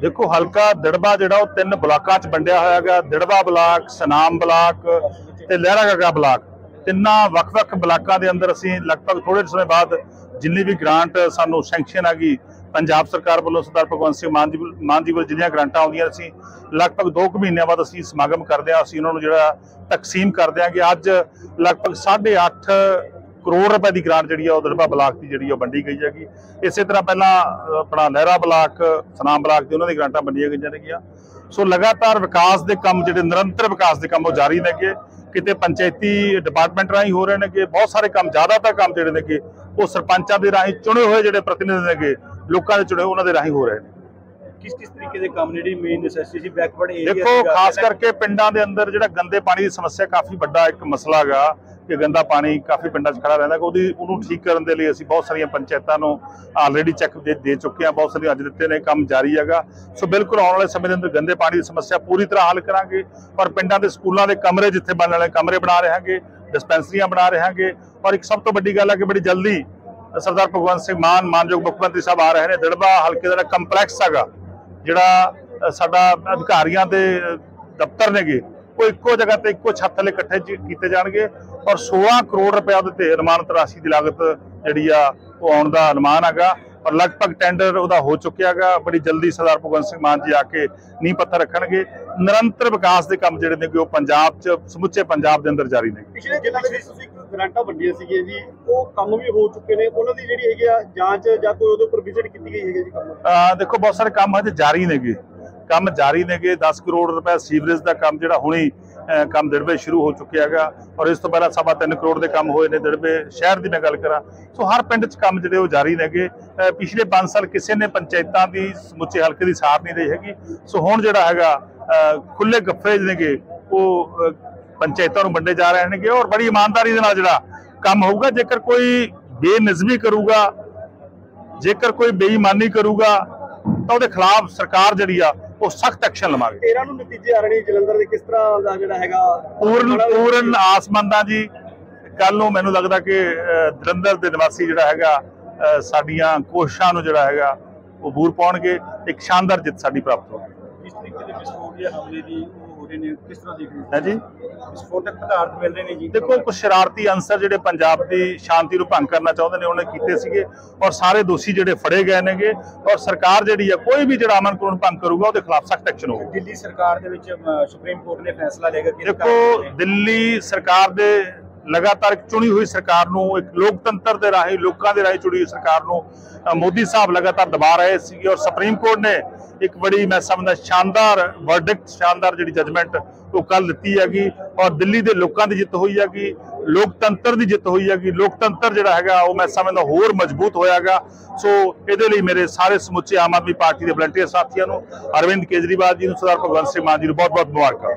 ਦੇਖੋ ਹਲਕਾ ਦਿੜਬਾ ਜਿਹੜਾ ਉਹ ਤਿੰਨ ਬਲਾਕਾਂ 'ਚ ਵੰਡਿਆ ਹੋਇਆ ਹੈਗਾ। ਦਿੜਬਾ ਬਲਾਕ, ਸਨਾਮ ਬਲਾਕ ਤੇ ਲਹਿਰਾਗਾਗਾ ਬਲਾਕ। ਤਿੰਨਾਂ ਵੱਖ-ਵੱਖ ਬਲਾਕਾਂ ਦੇ ਅੰਦਰ ਅਸੀਂ ਲਗਭਗ ਥੋੜੇ ਸਮੇਂ ਬਾਅਦ ਜਿੰਨੀ ਵੀ ਗ੍ਰਾਂਟ ਸਾਨੂੰ ਸੈਂਕਸ਼ਨ ਆ ਗਈ, ਪੰਜਾਬ ਸਰਕਾਰ ਵੱਲੋਂ ਸਰਦਾਰ ਭਗਵੰਤ ਸਿੰਘ ਮਾਨ ਜੀ ਮਾਨ ਜੀ ਵੱਲੋਂ ਜਿੰਨੀਆਂ ਗ੍ਰਾਂਟਾਂ ਆਉਂਦੀਆਂ ਅਸੀਂ ਲਗਭਗ 2 ਕੁ ਮਹੀਨਿਆਂ ਬਾਅਦ ਅਸੀਂ ਸਮਾਗਮ ਕਰਦੇ ਹਾਂ। ਅਸੀਂ ਉਹਨਾਂ ਨੂੰ ਜਿਹੜਾ ਤਕਸੀਮ ਕਰਦੇ ਹਾਂ ਕਿ ਅੱਜ ਲਗਭਗ 8.5 ਕਰੋੜ ਰੁਪਏ ਦੀ ਗ੍ਰਾਂਟ ਜਿਹੜੀ ਆ ਉਹ ਦੜਬਾ ਬਲਾਕ ਦੀ ਜਿਹੜੀ ਆ ਉਹ ਵੰਡੀ ਗਈ ਹੈਗੀ। ਇਸੇ ਤਰ੍ਹਾਂ ਪਹਿਲਾਂ ਆਪਣਾ ਲਹਿਰਾ ਬਲਾਕ, ਸਨਾਮ ਬਲਾਕ ਦੀ ਉਹਨਾਂ ਦੀ ਗ੍ਰਾਂਟਾਂ ਵੰਡੀਆਂ ਗਈਆਂ ਨੇਗੀਆਂ। ਸੋ ਲਗਾਤਾਰ ਵਿਕਾਸ ਦੇ ਕੰਮ ਜਿਹੜੇ ਨਿਰੰਤਰ ਵਿਕਾਸ ਦੇ ਕੰਮ ਉਹ ਜਾਰੀ ਨੇਗੇ। ਕਿਤੇ ਪੰਚਾਇਤੀ ਡਿਪਾਰਟਮੈਂਟ ਰਾਹੀਂ ਹੋ ਰਹੇ ਨੇਗੇ। ਬਹੁਤ ਸਾਰੇ ਕੰਮ, ਜ਼ਿਆਦਾਤਰ ਕੰਮ ਜਿਹੜੇ ਨੇਗੇ, ਉਹ ਸਰਪੰਚਾਂ ਦੇ ਰਾਹੀਂ ਚੁਣੇ ਹੋਏ ਜਿਹੜੇ ਪ੍ਰਤੀਨਿਧ ਨੇਗੇ, ਲੋਕਾਂ ਦੇ ਚੁਣੇ ਉਹਨਾਂ ਦੇ ਰਾਹੀਂ ਹੋ ਰਹੇ ਨੇ। ਕਿਸ ਕਿਸ ਤਰੀਕੇ ਦੇ ਕੰਮ ਨੇ? ਜਿਹੜੀ ਮੇਨ ਨੈਸੈਸਿਟੀ ਸੀ ਬੈਕਵਰਡ ਏਰੀਆ ਦੇਖੋ ਖਾਸ ਕਰਕੇ ਪਿੰਡਾਂ ਦੇ ਅੰਦਰ ਜਿਹੜਾ ਗੰਦੇ ਪਾਣੀ ਦੀ ਸਮੱਸਿਆ ਕਾਫੀ ਵੱਡਾ ਇੱਕ ਮਸਲਾ ਹੈਗਾ ਕਿ ਗੰਦਾ ਪਾਣੀ ਕਾਫੀ ਪਿੰਡਾਂ 'ਚ ਖੜਾ ਰਹਿੰਦਾ ਕਿ ਉਹਦੀ ਉਹਨੂੰ ਠੀਕ ਕਰਨ ਦੇ ਲਈ ਅਸੀਂ ਬਹੁਤ ਸਾਰੀਆਂ ਪੰਚਾਇਤਾਂ ਨੂੰ ਆਲਰੇਡੀ ਚੈੱਕ ਦੇ ਚੁੱਕੇ ਹਾਂ ਬਹੁਤ ਸਾਰੀਆਂ ਅੱਜ ਦਿੱਤੇ ਨੇ ਕੰਮ ਜਾਰੀ ਹੈਗਾ। ਸੋ ਬਿਲਕੁਲ ਆਉਣ ਵਾਲੇ ਸਮੇਂ ਦੇ ਅੰਦਰ ਗੰਦੇ ਪਾਣੀ ਦੀ ਸਮੱਸਿਆ ਪੂਰੀ ਤਰ੍ਹਾਂ ਹੱਲ ਕਰਾਂਗੇ ਪਰ ਪਿੰਡਾਂ ਦੇ ਸਕੂਲਾਂ ਦੇ ਕਮਰੇ ਜਿੱਥੇ ਬਣਨ ਵਾਲੇ ਕਮਰੇ ਬਣਾ ਰਹੇ ਹਾਂਗੇ ਡਿਸਪੈਂਸਰੀਆਂ ਬਣਾ ਰਹੇ ਹਾਂਗੇ। ਔਰ ਇੱਕ ਸਭ ਤੋਂ ਵੱਡੀ ਗੱਲ ਹੈ ਕਿ ਬੜੀ ਜਲਦੀ ਸਰਦਾਰ ਭਗਵੰਤ ਸਿੰਘ ਮਾਨ ਮਾਨਯੋਗ ਮੁੱਖ ਮੰਤਰੀ ਸਾਹਿਬ ਆ ਰਹੇ ਨੇ ਦਿੜਬਾ ਹਲਕੇ ਦਾ ਕੰਪਲੈਕਸ ਹੈਗਾ ਜਿਹੜਾ ਸਾਡਾ ਅਧਿਕਾਰੀਆਂ ਦੇ ਦਫ਼ਤਰ ਨੇਗੇ, ਉਹ ਇੱਕੋ ਜਗ੍ਹਾ ਤੇ ਇੱਕੋ ਛੱਤ ਥੱਲੇ ਇਕੱਠੇ ਕੀਤੇ ਜਾਣਗੇ ਔਰ 16 ਕਰੋੜ ਰੁਪਏ ਉਹਦੇ ਤੇ ਅਨੁਮਾਨਿਤ ਰਾਸ਼ੀ ਦੀ ਲਾਗਤ ਜਿਹੜੀ ਆ, ਉਹ ਆਉਣ ਦਾ ਅਨੁਮਾਨ ਹੈਗਾ ਔਰ ਲਗਭਗ ਟੈਂਡਰ ਉਹਦਾ ਹੋ ਚੁੱਕਿਆ ਹੈਗਾ, ਬੜੀ ਜਲਦੀ ਸਰਦਾਰ ਭਗਵੰਤ ਸਿੰਘ ਮਾਨ ਜੀ ਆ ਕੇ ਨੀਂਹ ਪੱਥਰ ਰੱਖਣਗੇ। ਨਿਰੰਤਰ ਵਿਕਾਸ ਦੇ ਕੰਮ ਜਿਹੜੇ ਨੇ ਕਿ ਉਹ ਪੰਜਾਬ 'ਚ, ਸਮੁੱਚੇ ਪੰਜਾਬ ਦੇ ਅੰਦਰ ਜਾਰੀ ਨੇ ਪਿਛਲੇ ਦਿਨਾਂ ਦੇ ਵਿੱਚ ਤੁਸੀਂ ਗ੍ਰਾਂਟਾਂ ਵੰਡੀਆਂ ਸੀਗੀਆਂ ਜੀ। ਉਹ ਕੰਮ ਵੀ ਹੋ ਚੁੱਕੇ ਨੇ। ਉਹਨਾਂ ਦੀ ਜਿਹੜੀ ਹੈਗੀ ਆ ਜਾਂਚ ਜਾਂ ਕੋਈ ਉਹਦੇ ਉੱਪਰ ਵਿਜ਼ਿਟ ਕੀਤੀ ਗਈ ਹੈਗੀ ਜੀ ਕੰਮ? ਅਹ ਦੇਖੋ, ਬਹੁਤ ਸਾਰੇ ਕੰਮ ਹਜੇ ਜਾਰੀ ਨੇਗੇ। ਕੰਮ ਜਾਰੀ ਨੇਗੇ। 10 ਕਰੋੜ ਰੁਪਏ ਸੀਵਰੇਜ ਦਾ ਕੰਮ ਜਿਹੜਾ ਹੁਣੀ ਕੰਮ ਦਿੜਬੇ ਸ਼ੁਰੂ ਹੋ ਚੁੱਕਿਆ ਹੈਗਾ। ਔਰ ਇਸ ਤੋਂ ਪਹਿਲਾਂ ਸਵਾ ਤਿੰਨ ਕਰੋੜ ਦੇ ਕੰਮ ਹੋਏ ਨੇ ਦਿੜਬੇ ਸ਼ਹਿਰ ਦੀ ਮੈਂ ਗੱਲ ਕਰਾਂ। ਸੋ ਹਰ ਪਿੰਡ 'ਚ ਕੰਮ ਜਿਹੜੇ ਉਹ ਜਾਰੀ ਨੇਗੇ। ਪਿਛਲੇ 5 ਸਾਲ ਕਿਸੇ ਨੇ ਪੰਚਾਇਤਾਂ ਦੀ ਸਮੁੱਚੇ ਹਲਕੇ ਦੀ ਸਾਰ ਨਹੀਂ ਰਹੀ ਹੈਗੀ। ਸੋ ਹੁਣ ਜਿਹੜਾ ਹੈਗਾ, ਅਹ ਖੁੱਲੇ ਗੱਫੇ ਨੇਗੇ, ਉਹ ਪੰਚਾਇਤਾਂ ਨੂੰ ਵੰਡੇ ਜਾ ਰਹੇ ਨੇਗੇ ਔਰ ਬੜੀ ਇਮਾਨਦਾਰੀ ਦੇ ਨਾਲ ਜਿਹੜਾ ਕੰਮ ਹੋਊਗਾ ਜੇਕਰ ਕੋਈ ਬੇਨਿਜ਼ਮੀ ਕਰੂਗਾ ਜੇਕਰ ਕੋਈ ਬੇਈਮਾਨੀ ਕਰੂਗਾ ਤਾਂ ਉਹਦੇ ਖਿਲਾਫ ਸਰਕਾਰ ਜਿਹੜੀ ਆ ਉਹ ਸਖਤ ਐਕਸ਼ਨ ਲਵਾਂਗੇ। 13 ਨੂੰ ਨਤੀਜੇ ਆ ਰਹੇ ਨੇ ਜਲੰਧਰ ਦੇ ਕਿਸ ਤਰ੍ਹਾਂ ਦਾ ਜਿਹੜਾ ਹੈਗਾ? ਪੂਰਨ ਪੂਰਨ ਆਸਮੰਦਾਂ ਜੀ। ਕੱਲ ਨੂੰ ਮੈਨੂੰ ਲੱਗਦਾ ਕਿ ਜਲੰਧਰ ਦੇ ਨਿਵਾਸੀ ਜਿਹੜਾ ਹੈਗਾ ਸਾਡੀਆਂ ਕੋਸ਼ਿਸ਼ਾਂ ਨੂੰ ਜਿਹੜਾ ਹੈਗਾ ਉਹ ਬੂਰ ਪਾਉਣਗੇ। ਇੱਕ ਸ਼ਾਨਦਾਰ ਜਿੱਤ ਸਾਡੀ ਪ੍ਰਾਪਤ ਹੋਵੇਗੀ ਇਸ ਤਰੀਕੇ ਦੇ ਵਿਸਫੋਟ ਜਾਂ ਹਮਲੇ ਦੀ ਉਹ ਹੋ ਰਹੇ ਨੇ ਕਿਸ ਤਰ੍ਹਾਂ ਦੇਖ ਰਹੇ ਹੋ ਹੈ ਜੀ ਵਿਸਫੋਟਕ ਪਦਾਰਥ ਮਿਲ ਰਹੇ ਨੇ ਜੀ। ਦੇਖੋ ਕੁਝ ਸ਼ਰਾਰਤੀ ਅੰਸਰ ਜਿਹੜੇ ਪੰਜਾਬ ਦੀ ਸ਼ਾਂਤੀ ਨੂੰ ਭੰਗ ਕਰਨਾ ਚਾਹੁੰਦੇ ਨੇ ਉਹਨੇ ਕੀਤੇ ਸੀਗੇ ਔਰ ਸਾਰੇ ਦੋਸ਼ੀ ਜਿਹੜੇ ਫੜੇ ਗਏ ਨੇਗੇ ਔਰ ਸਰਕਾਰ ਜਿਹੜੀ ਆ ਕੋਈ ਵੀ ਜਿਹੜਾ ਅਮਨ ਕਾਨੂੰਨ ਭੰਗ ਕਰੂਗਾ ਉਹਦੇ ਖਿਲਾਫ ਸਖਤ ਐਕਸ਼ਨ ਹੋਊਗਾ। ਦਿੱਲੀ ਸਰਕਾਰ ਦੇ ਵਿੱਚ ਸੁਪਰੀਮ ਕੋਰਟ ਨੇ ਫੈਸਲਾ ਲੇਗਾ ਕਿ ਦੇਖੋ ਦਿੱਲੀ ਸਰਕਾਰ ਦੇ ਲਗਾਤਾਰ ਚੁਣੀ ਹੋਈ ਸਰਕਾਰ ਨੂੰ ਇੱਕ ਲੋਕਤੰਤਰ ਦੇ ਰਾਹੀਂ ਲੋਕਾਂ ਦੇ ਰਾਹੀਂ ਚੁਣੀ ਹੋਈ ਸਰਕਾਰ ਨੂੰ ਮੋਦੀ ਸਾਹਿਬ ਲਗਾਤਾਰ ਦਬਾ ਰਹੇ ਸੀ ਔਰ ਸੁਪਰੀਮ ਕੋਰਟ ਨੇ ਇੱਕ ਬੜੀ ਮੈਂ ਸਮਝਦਾ ਸ਼ਾਨਦਾਰ ਵਰਡਿਕਟ ਸ਼ਾਨਦਾਰ ਜਿਹੜੀ ਜਜਮੈਂਟ ਉਹ ਕੱਲ ਦਿੱਤੀ ਹੈਗੀ ਔਰ ਦਿੱਲੀ ਦੇ ਲੋਕਾਂ ਦੀ ਜਿੱਤ ਹੋਈ ਹੈਗੀ, ਲੋਕਤੰਤਰ ਦੀ ਜਿੱਤ ਹੋਈ ਹੈਗੀ, ਲੋਕਤੰਤਰ ਜਿਹੜਾ ਹੈਗਾ ਉਹ ਮੈਂ ਸਮਝਦਾ ਹੋਰ ਮਜ਼ਬੂਤ ਹੋਇਆਗਾ ਸੋ ਇਹਦੇ ਲਈ ਮੇਰੇ ਸਾਰੇ ਸਮੁੱਚੇ ਆਮ ਆਦਮੀ ਪਾਰਟੀ ਦੇ ਵਲੰਟੀਅਰ ਸਾਥੀਆਂ ਨੂੰ, ਅਰਵਿੰਦ ਕੇਜਰੀਵਾਲ ਜੀ ਨੂੰ, ਸਰਦਾਰ ਭਗਵੰਤ ਸਿੰਘ ਮਾਨ ਜੀ ਨੂੰ ਬਹੁਤ ਬਹੁਤ ਮੁਬਾਰਕਾਂ।